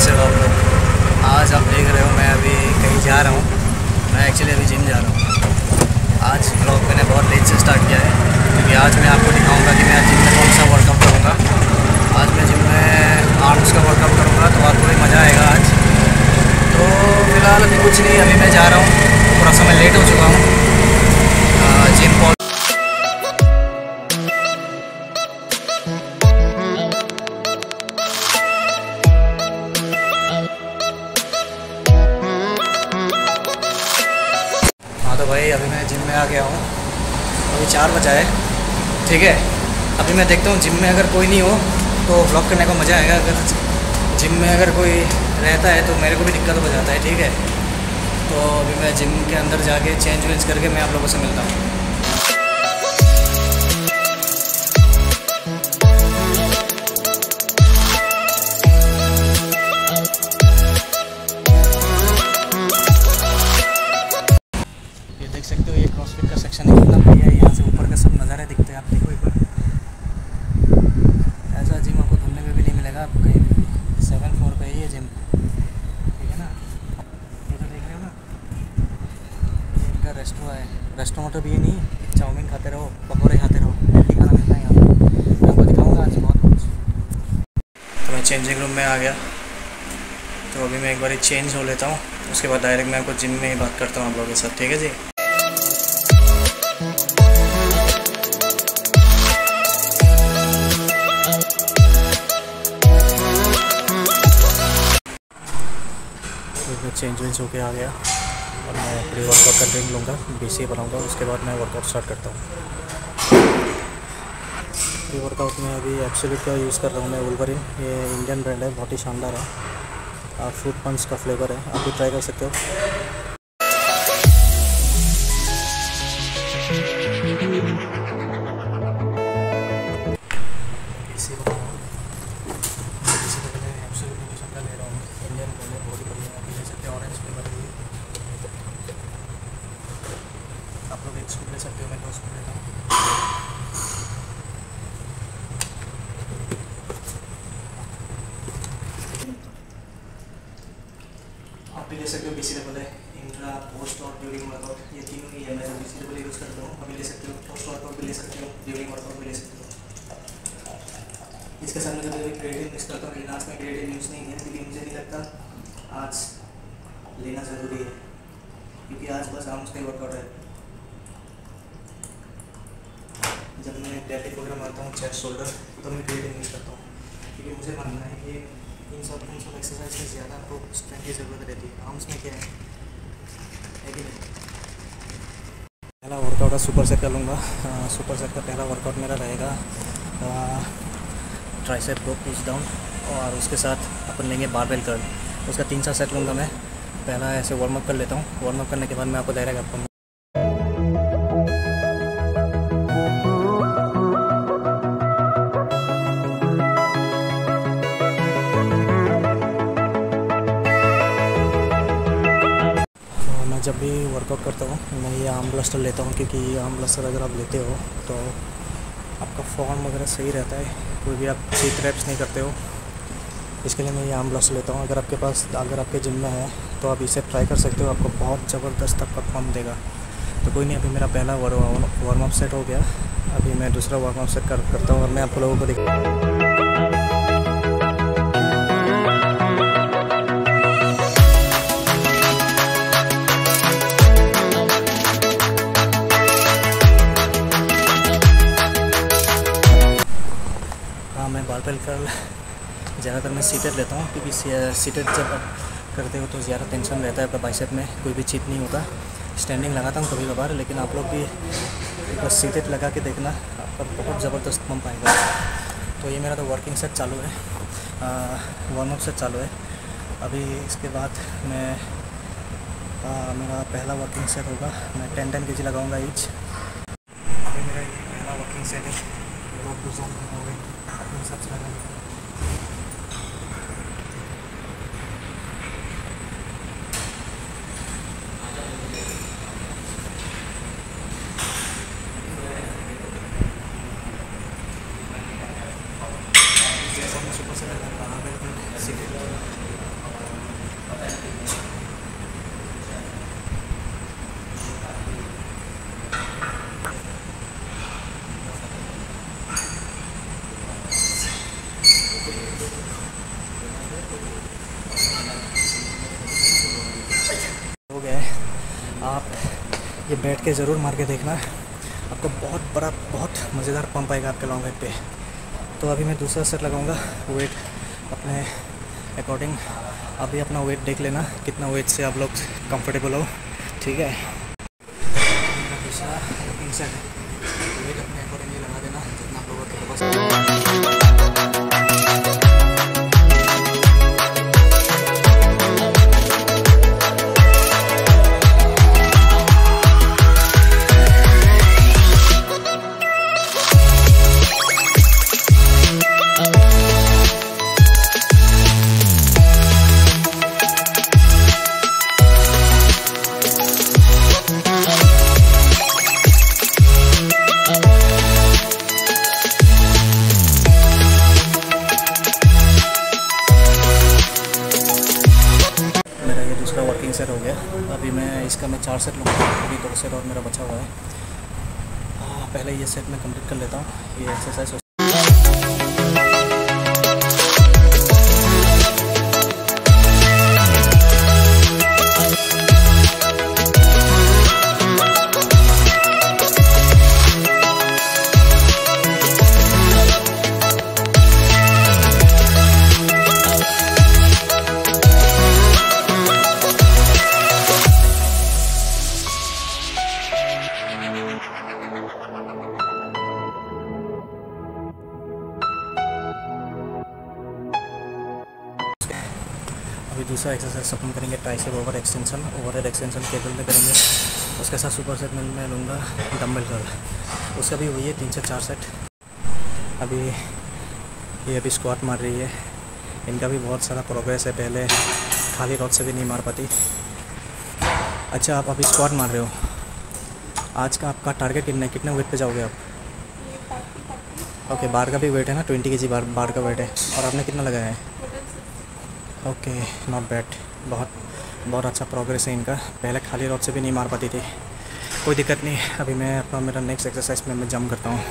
कैसे हो आप लोग आज आप देख रहे हो, मैं अभी कहीं जा रहा हूँ। मैं एक्चुअली अभी जिम जा रहा हूँ। आज ब्लॉग मैंने बहुत लेट से स्टार्ट किया है। क्योंकि आज मैं आपको दिखाऊँगा कि मैं जिम में कौन सा वर्कआउट करूँगा। आज मैं जिम में आर्म्स का वर्कआउट करूँगा तो आपको भी मज़ा आएगा आज। तो फ़िलहाल अभी कुछ नहीं, अभी मैं जा रहा हूँ। थोड़ा सा मैं लेट हो चुका हूँ। मैं देखता हूँ जिम में अगर कोई नहीं हो तो ब्लॉग करने का मज़ा आएगा। अगर जिम में अगर कोई रहता है तो मेरे को भी दिक्कत हो जाता है, ठीक है? तो अभी मैं जिम के अंदर जाके चेंज वेंज करके मैं आप लोगों से मिलता हूँ। ये देख सकते हो, ये क्रॉसफिट का सेक्शन है, कितना बढ़िया है, यहाँ से ऊपर का सब नज़ारे दिखते हैं, आप देखो, एक बार ऐसा जिम आपको घूमने में भी नहीं मिलेगा आपको कहीं भी सेवन फ्लोर पे ही है जिम ठीक है ना ये तो देख रहे हो ना ये इनका रेस्टोरेंट तो भी ये नहीं, चाउमीन खाते रहो, पकौड़े खाते रहो हेल्दी खाना मिलता है यहाँ पे, मैं आपको दिखाऊँगा आज बहुत कुछ। तो मैं चेंजिंग रूम में आ गया। तो अभी मैं एक बार चेंज हो लेता हूँ, उसके बाद डायरेक्ट मैं आपको जिम में ही बात करता हूँ आप लोगों के साथ, ठीक है जी? चेंज वेंज होके आ गया। और मैं प्री वर्कआउट का ड्रिंक लूँगा बी बनाऊँगा, उसके बाद मैं वर्कआउट स्टार्ट करता हूँ। प्री वर्कआउट में अभी एप्सोल्यूट का यूज़ कर रहा हूँ मैं वुलवरिन ये इंडियन ब्रांड है, बहुत ही शानदार है। और फ्रूट पंच का फ्लेवर है, आप भी ट्राई कर सकते हो। ले सकते हो बी सी डबल है इंट्रा पोस्ट और ड्यूरिंग वर्कआउट ये तीनों ही है, मैं बी सी डबल यूज़ करता हूँ, अभी ले सकते हो पोस्ट वर्कआउट भी ले सकते हो ड्यूरिंग वर्कआउट भी ले सकते हो। इसके में जब मैं क्रिएटिव मिक्स करता हूँ लेकिन आज मैं यूज़ नहीं किया क्योंकि मुझे नहीं लगता आज लेना ज़रूरी है, क्योंकि आज बस आर्म्स का वर्कआउट है। जब मैं डेली वगैरह मारता हूँ चेस्ट शोल्डर तो मैं क्रिएटिव यूज़ करता हूँ, क्योंकि मुझे मानना है कि इन सब इन सब एक्सरसाइज से ज़्यादा आपको स्ट्रेंथ की ज़रूरत रहती है। आर्म्स में क्या है? कि नहीं? पहला वर्कआउट है सुपर सेट कर लूँगा। सुपर सेट का पहला वर्कआउट मेरा रहेगा ट्राइसेप को पुश डाउन और उसके साथ अपन लेंगे बारबेल कर्ल उसका तीन चार सेट लूँगा मैं। पहला ऐसे वार्म अप कर लेता हूँ। वार्म अप करने के बाद मैं आपको डायरेक्ट आपको जब भी वर्कआउट करता हूँ, मैं ये आम ब्लस्टर लेता हूँ क्योंकि ये आम ब्लस्टर अगर आप लेते हो तो आपका फॉर्म वगैरह सही रहता है। कोई भी आप चीट रैप्स नहीं करते हो, इसके लिए मैं ये आम ब्लस्टर लेता हूँ। अगर आपके पास, अगर आपके जिम में है तो आप इसे ट्राई कर सकते हो। आपको बहुत ज़बरदस्त आपका फॉर्म देगा। तो कोई नहीं, अभी मेरा पहला वार्म अप सेट हो गया। अभी मैं दूसरा वार्म अप सेट कर, करता हूँ और मैं आप लोगों को दिख कर ज़्यादातर मैं सीटेड लेता हूँ क्योंकि सीटेड जब आप करते हो तो ज़्यादा टेंशन रहता है आपका बाइसेप में कोई भी चीट नहीं होता। स्टैंडिंग लगाता हूँ कभी कभार लेकिन आप लोग भी बस सीटेड लगा के देखना आपका बहुत ज़बरदस्त पंप आएगा। तो ये मेरा तो वर्किंग सेट चालू है। वार्म अप सेट चालू है। अभी इसके बाद मैं आ, मेरा पहला वर्किंग सेट होगा। मैं टेन टेन के जी लगाऊँगा ईच अभी मेरा ये पहला वर्किंग सेट है रोड टू जोन हो गई अपने हिसाब से लगा जैसा मैं सुबह से लगा रहा हूँ सीधे ये बैठ के ज़रूर मार के देखना। आपको बहुत बड़ा, बहुत मज़ेदार पंप आएगा आपके लॉन्ग हेड पे। तो अभी मैं दूसरा सेट लगाऊँगा, वेट अपने अकॉर्डिंग अभी अपना वेट देख लेना, कितना वेट से आप लोग कंफर्टेबल हो। ठीक है? दूसरा सेट इसका मैं चार सेट लूँगा। अभी दो सेट और मेरा बचा हुआ है। पहले ये सेट मैं कंप्लीट कर लेता हूँ। ये एक्सरसाइज अभी दूसरा एक्सरसाइज अपन करेंगे tricep over extension overhead extension cable में करेंगे। उसके साथ सुपर सेट में मैं लूँगा डम्बल कर उसका भी वही है तीन से चार सेट अभी ये अभी स्क्वाट मार रही है। इनका भी बहुत सारा प्रोग्रेस है पहले खाली रॉड से भी नहीं मार पाती। अच्छा आप अभी स्क्वाट मार रहे हो। आज का आपका टारगेट कितना है? कितने वेट पे जाओगे आप? ओके बार का भी वेट है ना? ट्वेंटी के जी बार बार का वेट है। और आपने कितना लगाया है? ओके नॉट बैड बहुत बहुत अच्छा प्रोग्रेस है इनका। पहले खाली रोड से भी नहीं मार पाती थी। कोई दिक्कत नहीं। अभी मैं अपना, मेरा नेक्स्ट एक्सरसाइज में मैं जम करता हूँ।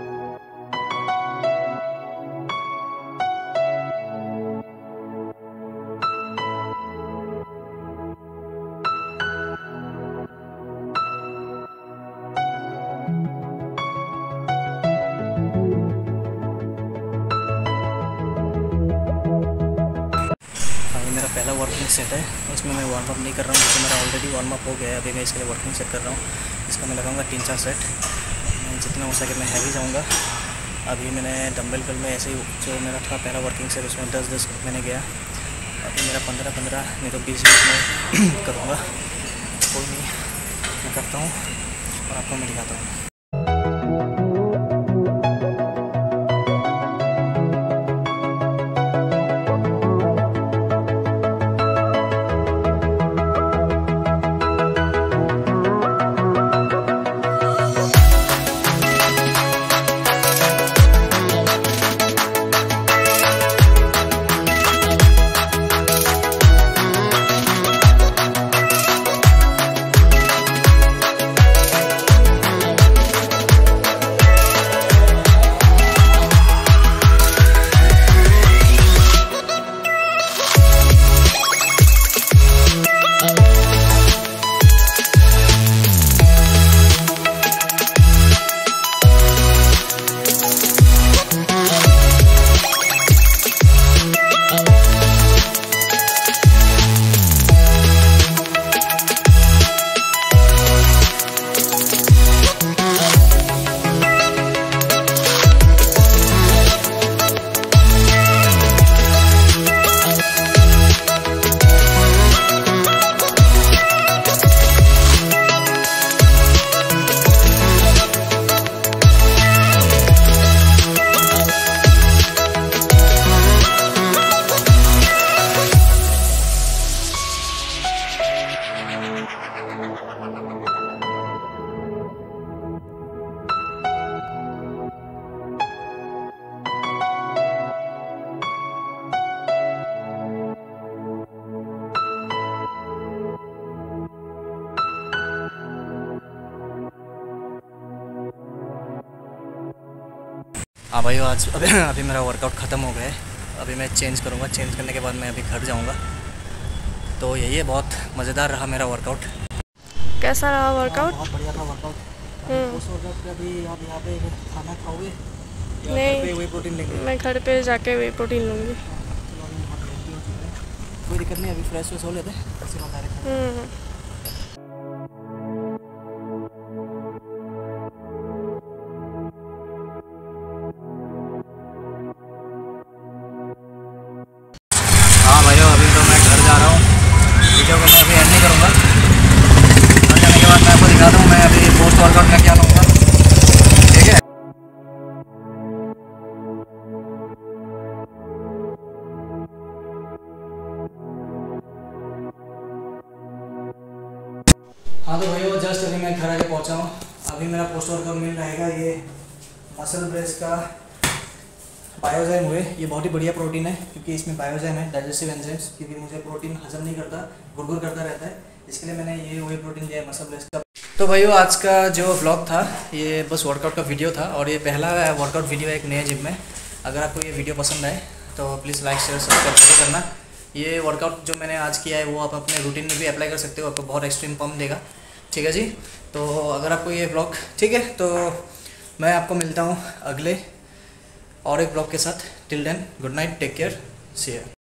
सेट है। इसमें मैं वार्म अप नहीं कर रहा हूँ, क्योंकि मेरा ऑलरेडी वार्म अप हो गया है। अभी मैं इसके लिए वर्किंग सेट कर रहा हूँ। इसका मैं लगाऊँगा तीन चार सेट जितना हो सके मैं हैवी जाऊँगा। अभी मैंने डम्बल कल में ऐसे ही जो मेरा था पहला वर्किंग सेट उसमें दस दस मैंने गया। अभी मेरा पंद्रह पंद्रह, नहीं तो बीस बीस में करूँगा। कोई नहीं, मैं करता हूँ और आपको मैं दिखाता हूँ। भाई आज अभी अभी मेरा वर्कआउट ख़त्म हो गया है। अभी मैं चेंज करूँगा। चेंज करने के बाद मैं अभी घर जाऊँगा। तो यही है बहुत मज़ेदार रहा मेरा वर्कआउट कैसा रहा वर्कआउट बहुत बढ़िया था वर्कआउट हम्म। अभी आप यहाँ पे खाना खाओगे? नहीं। प्रोटीन लेंगे? मैं घर पे जाके वे प्रोटीन लूँगी। कोई दिक्कत नहीं अभी फ्रेश फ्रेश हो लेते हैं। हाँ तो भैया जस्ट अभी मैं घर आके पहुँचा हूँ। अभी मेरा पोस्ट वर्कआउट मिल रहेगा, ये मसल ब्रेस का बायोजाइम हुए। ये बहुत ही बढ़िया प्रोटीन है, क्योंकि इसमें बायोजाइम है डाइजेस्टिव एंजाइम्स क्योंकि मुझे प्रोटीन हजम नहीं करता, गुड़गुड़ करता रहता है। इसके लिए मैंने ये वही प्रोटीन लिया है मसल ब्रेस का। तो भाइयों आज का जो ब्लॉग था, ये बस वर्कआउट का वीडियो था, और ये पहला वर्कआउट वीडियो है एक नए जिम में। अगर आपको ये वीडियो पसंद आए तो प्लीज़ लाइक शेयर सब्सक्राइब करना। ये वर्कआउट जो मैंने आज किया है, वो आप अपने रूटीन में भी अप्लाई कर सकते हो, आपको बहुत एक्सट्रीम पम्प देगा। ठीक है जी? तो अगर आपको ये ब्लॉग ठीक है? तो मैं आपको मिलता हूँ अगले और एक ब्लॉग के साथ। Till then good night take care see